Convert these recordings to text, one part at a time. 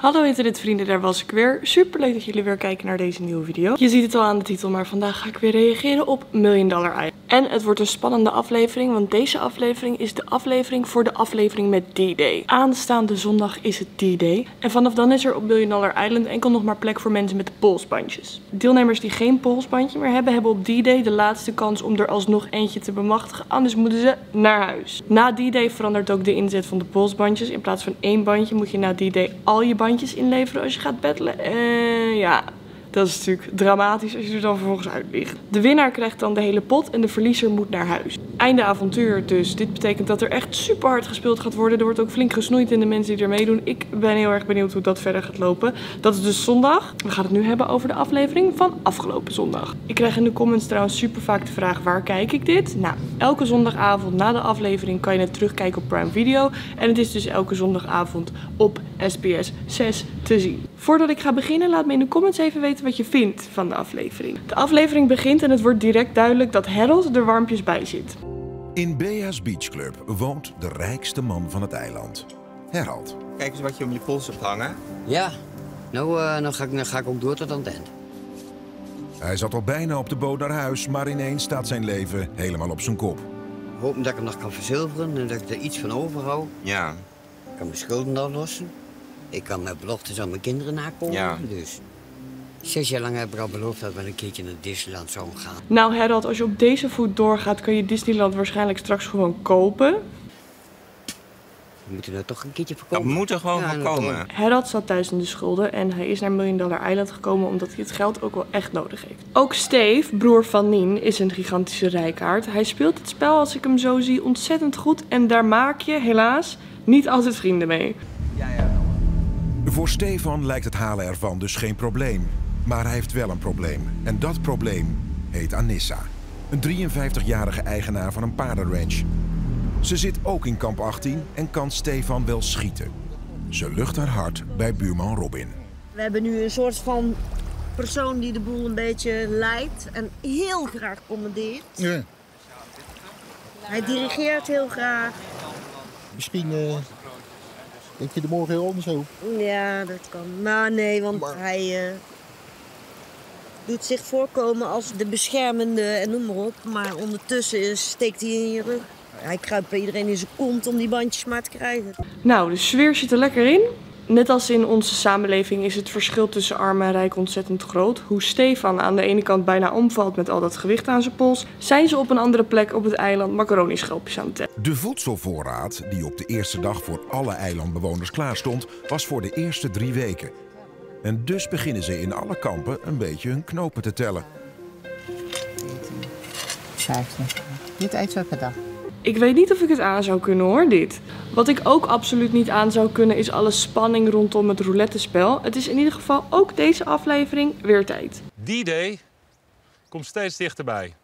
Hallo internetvrienden, daar was ik weer. Super leuk dat jullie weer kijken naar deze nieuwe video. Je ziet het al aan de titel, maar vandaag ga ik weer reageren op Million Dollar Island. En het wordt een spannende aflevering, want deze aflevering is de aflevering voor de aflevering met D-Day. Aanstaande zondag is het D-Day. En vanaf dan is er op Million Dollar Island enkel nog maar plek voor mensen met polsbandjes. Deelnemers die geen polsbandje meer hebben, hebben op D-Day de laatste kans om er alsnog eentje te bemachtigen. Anders moeten ze naar huis. Na D-Day verandert ook de inzet van de polsbandjes. In plaats van één bandje moet je na D-Day al je bandjes inleveren als je gaat battelen. En ja, dat is natuurlijk dramatisch als je er dan vervolgens uit ligt. De winnaar krijgt dan de hele pot en de verliezer moet naar huis. Einde avontuur dus. Dit betekent dat er echt super hard gespeeld gaat worden. Er wordt ook flink gesnoeid in de mensen die er meedoen. Ik ben heel erg benieuwd hoe dat verder gaat lopen. Dat is dus zondag. We gaan het nu hebben over de aflevering van afgelopen zondag. Ik krijg in de comments trouwens super vaak de vraag waar kijk ik dit? Nou, elke zondagavond na de aflevering kan je het terugkijken op Prime Video. En het is dus elke zondagavond op SBS 6 te zien. Voordat ik ga beginnen, laat me in de comments even weten wat je vindt van de aflevering. De aflevering begint en het wordt direct duidelijk dat Harold er warmpjes bij zit. In Bea's Beach Club woont de rijkste man van het eiland, Harold. Kijk eens wat je om je pols hebt hangen. Ja, nou, uh, nou, ga ik, nou ga ik ook door tot aan het eind. Hij zat al bijna op de boot naar huis, maar ineens staat zijn leven helemaal op zijn kop. Hopen dat ik hem nog kan verzilveren en dat ik er iets van overhoud. Ja. Ik kan mijn schulden aflossen. Ik kan mijn beloftes aan mijn kinderen nakomen. Ja. Dus zes jaar lang heb ik al beloofd dat we een keertje naar Disneyland zouden gaan. Nou Harold, als je op deze voet doorgaat, kun je Disneyland waarschijnlijk straks gewoon kopen. We moeten er toch een keertje Dat voorkomen. moet er gewoon van komen. Harold zat thuis in de schulden en hij is naar Million Dollar Island gekomen omdat hij het geld ook wel echt nodig heeft. Ook Steve, broer van Nien, is een gigantische rijkaard. Hij speelt het spel, als ik hem zo zie, ontzettend goed en daar maak je helaas niet altijd vrienden mee. Voor Stefan lijkt het halen ervan dus geen probleem. Maar hij heeft wel een probleem. En dat probleem heet Anissa. Een 53-jarige eigenaar van een paardenranch. Ze zit ook in kamp 18 en kan Stefan wel schieten. Ze lucht haar hart bij buurman Robin. We hebben nu een soort van persoon die de boel een beetje leidt en heel graag commandeert. Ja, Hij dirigeert heel graag. misschien eh, denk je er morgen heel anders over. Ja, dat kan. Maar nee, want Maar- hij eh, doet zich voorkomen als de beschermende en noem maar op. Maar ondertussen is- steekt hij in je rug. Hij kruipt bij iedereen in zijn kont om die bandjes maar te krijgen. Nou, de sfeer zit er lekker in. Net als in onze samenleving is het verschil tussen arm en rijk ontzettend groot. Hoe Stefan aan de ene kant bijna omvalt met al dat gewicht aan zijn pols, zijn ze op een andere plek op het eiland macaroni-schelpjes aan het tellen. De voedselvoorraad, die op de eerste dag voor alle eilandbewoners klaar stond, was voor de eerste drie weken. En dus beginnen ze in alle kampen een beetje hun knopen te tellen. 15. Dit eet zo per dag. Ik weet niet of ik het aan zou kunnen hoor, dit. Wat ik ook absoluut niet aan zou kunnen is alle spanning rondom het roulette-spel. Het is in ieder geval ook deze aflevering weer tijd. D-Day komt steeds dichterbij.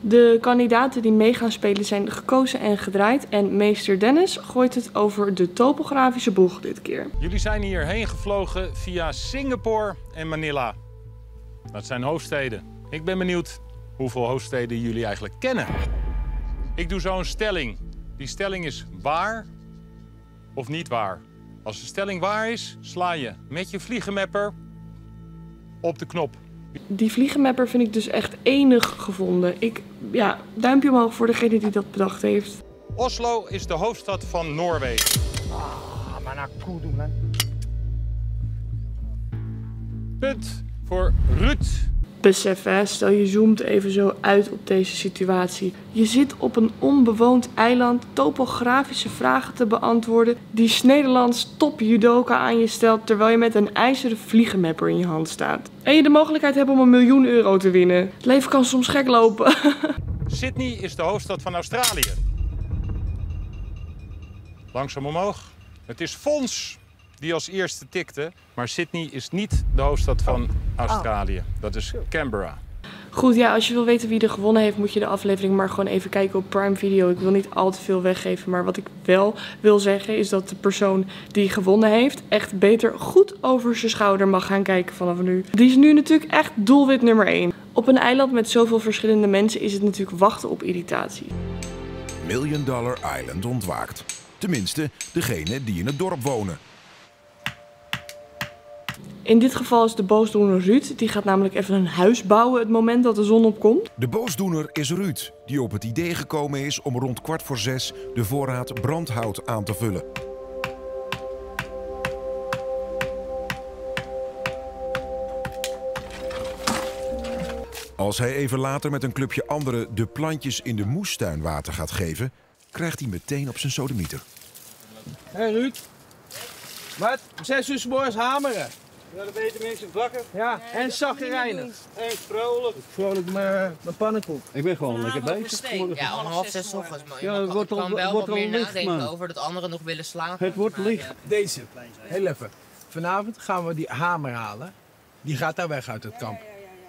De kandidaten die mee gaan spelen zijn gekozen en gedraaid. En meester Dennis gooit het over de topografische boeg dit keer. Jullie zijn hierheen gevlogen via Singapore en Manila. Dat zijn hoofdsteden. Ik ben benieuwd hoeveel hoofdsteden jullie eigenlijk kennen. Ik doe zo een stelling. Die stelling is waar of niet waar. Als de stelling waar is, sla je met je vliegenmapper op de knop. Die vliegenmapper vind ik dus echt enig gevonden. Ik, ja, duimpje omhoog voor degene die dat bedacht heeft. Oslo is de hoofdstad van Noorwegen. Punt voor Ruud. Besef hè, stel je zoomt even zo uit op deze situatie. Je zit op een onbewoond eiland topografische vragen te beantwoorden die Nederlands top judoka aan je stelt terwijl je met een ijzeren vliegenmapper in je hand staat. En je de mogelijkheid hebt om een miljoen euro te winnen. Het leven kan soms gek lopen. Sydney is de hoofdstad van Australië. Langzaam omhoog. Het is Fons die als eerste tikte. Maar Sydney is niet de hoofdstad van Australië. Dat is Canberra. Goed, ja, als je wil weten wie er gewonnen heeft, moet je de aflevering maar gewoon even kijken op Prime Video. Ik wil niet al te veel weggeven, maar wat ik wel wil zeggen is dat de persoon die gewonnen heeft echt beter goed over zijn schouder mag gaan kijken vanaf nu. Die is nu natuurlijk echt doelwit nummer 1. Op een eiland met zoveel verschillende mensen is het natuurlijk wachten op irritatie. Million Dollar Island ontwaakt. Tenminste, degene die in het dorp wonen. In dit geval is de boosdoener Ruud. Die gaat namelijk even een huis bouwen het moment dat de zon opkomt. De boosdoener is Ruud, die op het idee gekomen is om rond kwart voor zes de voorraad brandhout aan te vullen. Als hij even later met een clubje anderen de plantjes in de moestuin water gaat geven, krijgt hij meteen op zijn sodemieter. Hé hey Ruud. Wat? Om zes uur 's morgens hameren. Ja, dan weten mensen wakker. Ja, en zaggerijnig. Hé, vrolijk. Vrolijk mijn mijn pannenkoek. Ik ben gewoon lekker bezig. Ja, om half zes ochtends. Maar Ja, je het wordt al- kan wel wordt wat al meer licht, nadenken man. over dat anderen nog willen slapen. Het wordt maar, licht. eh, Deze. Heel even. Vanavond gaan we die hamer halen. Die gaat daar weg uit het kamp.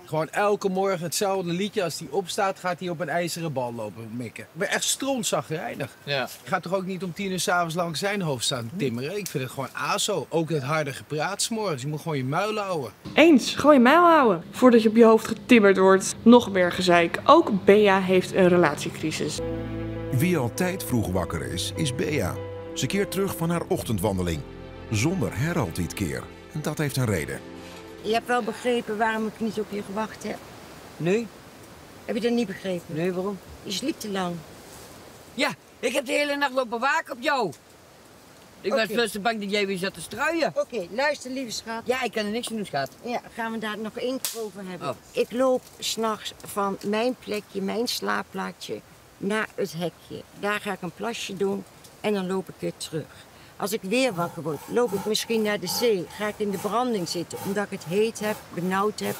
Gewoon elke morgen hetzelfde liedje. Als die opstaat, gaat hij op een ijzeren bal lopen mikken. Ik ben echt strontzagrijnig. Ja. Je gaat toch ook niet om tien uur s'avonds langs zijn hoofd staan timmeren? Ik vind het gewoon aso. Ook dat harde gepraat 's morgens. Je moet gewoon je muil houden. Eens, gewoon je mijl houden. Voordat je op je hoofd getimmerd wordt. Nog meer gezeik. Ook Bea heeft een relatiecrisis. Wie altijd vroeg wakker is, is Bea. Ze keert terug van haar ochtendwandeling. Zonder Herald dit keer. En dat heeft een reden. Je hebt wel begrepen waarom ik niet op je gewacht heb. Nee, Heb je dat niet begrepen? nee, waarom? Je sliep te lang. Ja, ik heb de hele nacht lopen waken op jou. Ik was best te bang dat jij weer zat te struien. Oké, luister lieve schat. Ja, ik kan er niks aan doen, schat. Ja, gaan we daar nog één keer over hebben. Oh. Ik loop s'nachts van mijn plekje, mijn slaapplaatsje, naar het hekje. Daar ga ik een plasje doen en dan loop ik weer terug. Als ik weer wakker word, loop ik misschien naar de zee. Ga ik in de branding zitten omdat ik het heet heb, benauwd heb.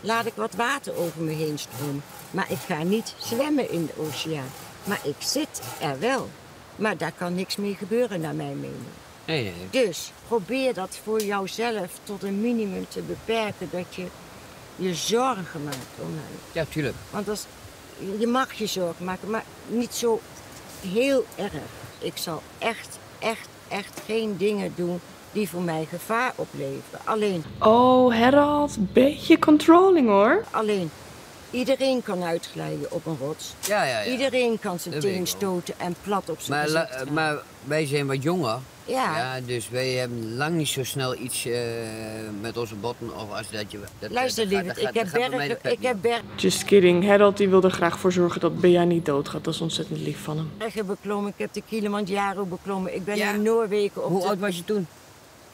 Laat ik wat water over me heen stromen. Maar ik ga niet zwemmen in de oceaan. Maar ik zit er wel. Maar daar kan niks mee gebeuren naar mijn mening. Nee, nee. Dus probeer dat voor jouzelf tot een minimum te beperken. Dat je je zorgen maakt om mij. Ja, tuurlijk. Want als, je mag je zorgen maken, maar niet zo heel erg. Ik zal echt, echt, echt geen dingen doen die voor mij gevaar opleveren. Alleen, Oh, Herald, beetje controlling hoor. alleen. Iedereen kan uitglijden op een rots. Ja, ja, ja. Iedereen kan zijn teen stoten en plat op zijn Maar, gaan. maar wij zijn wat jonger. ja, Ja, dus wij hebben lang niet zo snel iets eh, met onze botten of als dat je... Dat, luister lieverd, ik heb bergen, ik heb bergen. Just kidding. Herald die wil er graag voor zorgen dat Bea niet doodgaat. Dat is ontzettend lief van hem. bergen beklommen, ik heb de Kilimanjaro beklommen. Ik ben Ja. in Noorwegen op. op Hoe de... oud was je toen?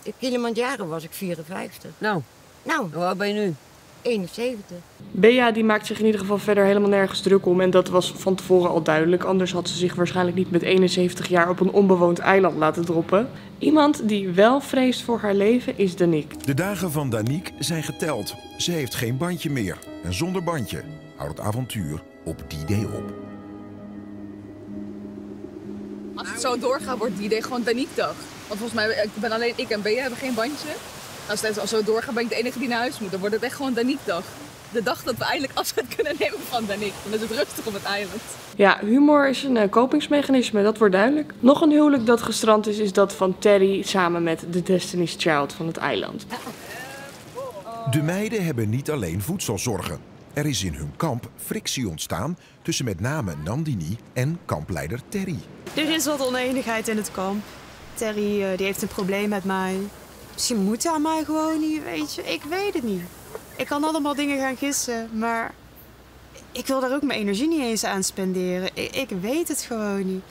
de Kilimanjaro was ik 54. Nou, Nou, hoe oud ben je nu? 71. Bea die maakt zich in ieder geval verder helemaal nergens druk om. En dat was van tevoren al duidelijk. Anders had ze zich waarschijnlijk niet met 71 jaar op een onbewoond eiland laten droppen. Iemand die wel vreest voor haar leven is Danique. De dagen van Danique zijn geteld. Ze heeft geen bandje meer. En zonder bandje houdt het avontuur op die day op. Als het zo doorgaat, wordt die idee gewoon Danique-dag. Want volgens mij, ik ben alleen ik en Bea hebben geen bandje. Als het al zo doorgaat, ben ik de enige die naar huis moet. Dan wordt het echt gewoon Danique-dag. De dag dat we eindelijk afscheid kunnen nemen van Danique. Dan is het rustig op het eiland. Ja, humor is een eh, kopingsmechanisme, dat wordt duidelijk. Nog een huwelijk dat gestrand is, is dat van Terry samen met de Destiny's Child van het eiland. De meiden hebben niet alleen voedselzorgen. Er is in hun kamp frictie ontstaan tussen met name Nandini en kampleider Terry. Er is wat oneenigheid in het kamp. Terry eh, die heeft een probleem met mij. Ze moeten aan mij gewoon niet, weet je. Ik weet het niet. Ik kan allemaal dingen gaan gissen, maar ik wil daar ook mijn energie niet eens aan spenderen. Ik, ik weet het gewoon niet.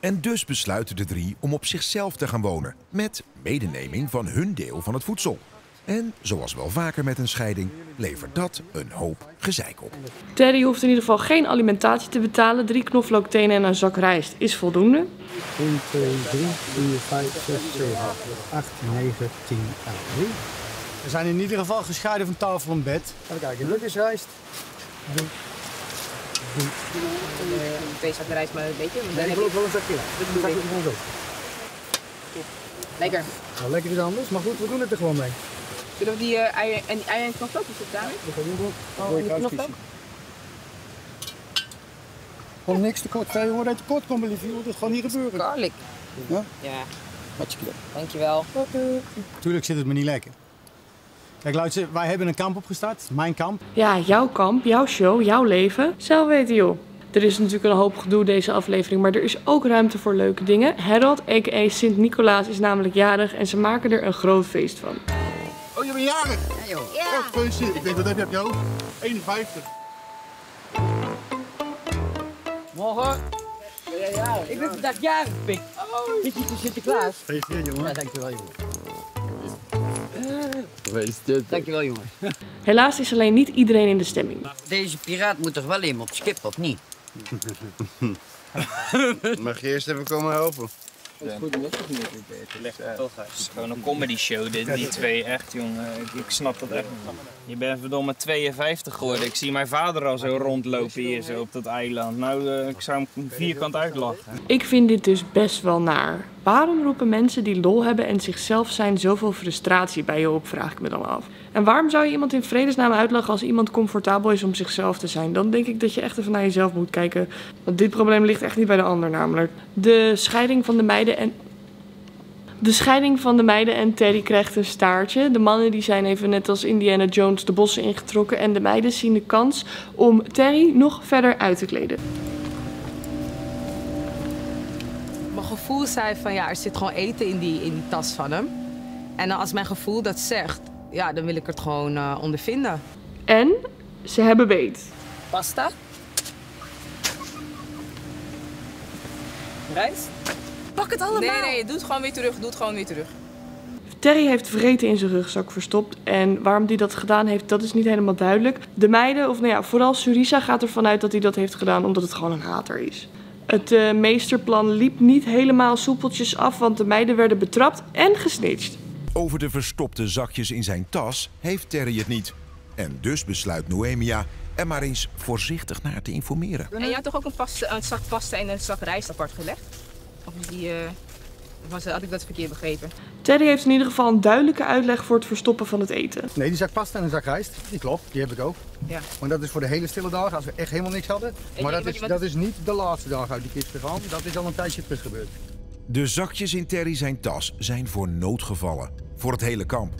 En dus besluiten de drie om op zichzelf te gaan wonen. Met medeneming van hun deel van het voedsel. En zoals wel vaker met een scheiding, levert dat een hoop gezeik op. Terry hoeft in ieder geval geen alimentatie te betalen. Drie knoflooktenen en een zak rijst is voldoende. 1, 2, 3, 4, 5, 6, 7, 8, 9, 10, 11. We zijn in ieder geval gescheiden van tafel en bed. Even kijken, lukkersrijst. Deze zak rijst maar een beetje. want dan Nee, ik heb ook wel een zakje. Dit doe ik. ik. Lekker. Nou, lekker iets anders, maar goed, we doen het er gewoon mee. Zullen we die eh, eieren en die eieren en knoflook is het daarmee? We gaan doen Oh, en knoflook? Gewoon niks tekort. Krijg je wat tekort komt, liefje. Dat gaat gewoon niet gebeuren. Garlic. Ja? Ja, Hartstikke leuk. dankjewel. Tuurlijk zit het me niet lekker. Kijk, luister, wij hebben een kamp opgestart. Mijn kamp. Ja, jouw kamp, jouw show, jouw leven. Zelf weten joh. Er is natuurlijk een hoop gedoe deze aflevering, maar er is ook ruimte voor leuke dingen. Harold, a.k.a. Sint-Nicolaas, is namelijk jarig en ze maken er een groot feest van. Oh, je bent jarig? Ja, joh. Ja. Oh, gefeliciteerd. Ik denk dat heb je op hoofd. 51. Morgen. Ik ben vandaag jarig, Pik. Is je Sinterklaas? Gefeliciteerd, jongen. Ja, dankjewel, jongen. Gefeliciteerd. Dankjewel, jongen. Helaas is alleen niet iedereen in de stemming. Deze piraat moet toch wel in op het schip, of niet? Mag je eerst even komen helpen? Dat is goed, dat is niet. Het is gewoon een comedy show, dit, die twee, echt jongen. Ik, ik snap dat echt niet. Je bent verdomme 52 geworden. Ik zie mijn vader al zo rondlopen hier zo op dat eiland. Nou, eh, ik zou hem vierkant uitlachen. Ik vind dit dus best wel naar. Waarom roepen mensen die lol hebben en zichzelf zijn zoveel frustratie bij je op, vraag ik me dan af. En waarom zou je iemand in vredesnaam uitlachen als iemand comfortabel is om zichzelf te zijn? Dan denk ik dat je echt even naar jezelf moet kijken. Want dit probleem ligt echt niet bij de ander namelijk. De scheiding van de meiden en... De scheiding van de meiden en Terry krijgt een staartje. De mannen die zijn even net als Indiana Jones de bossen ingetrokken. En de meiden zien de kans om Terry nog verder uit te kleden. Gevoel zei van ja, er zit gewoon eten in die, in die tas van hem. En dan als mijn gevoel dat zegt, ja, dan wil ik het gewoon eh, ondervinden. En ze hebben beet. Pasta. Rijst. Pak het allemaal. Nee, nee, doe het gewoon weer terug. Doe het gewoon weer terug. Terry heeft vreten in zijn rugzak verstopt. En waarom hij dat gedaan heeft, dat is niet helemaal duidelijk. De meiden, of nou ja, vooral Surisa gaat ervan uit dat hij dat heeft gedaan omdat het gewoon een hater is. Het eh, meesterplan liep niet helemaal soepeltjes af, want de meiden werden betrapt en gesnitcht. Over de verstopte zakjes in zijn tas heeft Terry het niet. En dus besluit Noemia er maar eens voorzichtig naar te informeren. En je had toch ook een, pasta, een zak pasta en een zak rijst apart gelegd? Of is die, eh, was, had ik dat verkeerd begrepen? Terry heeft in ieder geval een duidelijke uitleg voor het verstoppen van het eten. Nee, die zak pasta en een zak rijst, die klopt, die heb ik ook. Ja. Maar dat is voor de hele stille dagen, als we echt helemaal niks hadden. En Maar dat is, wat- dat is niet de laatste dag uit die kist gegaan, dat is al een tijdje terug gebeurd. De zakjes in Terry zijn tas zijn voor noodgevallen. Voor het hele kamp.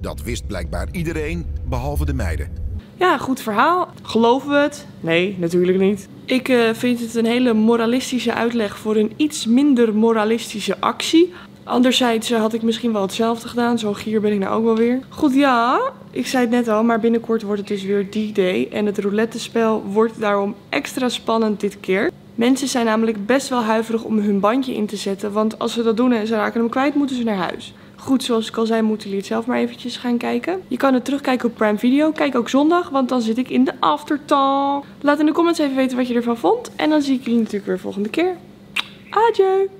Dat wist blijkbaar iedereen, behalve de meiden. Ja, goed verhaal. Geloven we het? Nee, natuurlijk niet. Ik eh, vind het een hele moralistische uitleg voor een iets minder moralistische actie. Anderzijds eh, had ik misschien wel hetzelfde gedaan. Zo gier ben ik nou ook wel weer. Goed, ja, ik zei het net al, maar binnenkort wordt het dus weer D-Day. En het roulette-spel wordt daarom extra spannend dit keer. Mensen zijn namelijk best wel huiverig om hun bandje in te zetten. Want als ze dat doen en ze raken hem kwijt, moeten ze naar huis. Goed, zoals ik al zei, moeten jullie het zelf maar eventjes gaan kijken. Je kan het terugkijken op Prime Video. Kijk ook zondag, want dan zit ik in de aftertalk. Laat in de comments even weten wat je ervan vond. En dan zie ik jullie natuurlijk weer volgende keer. Adieu!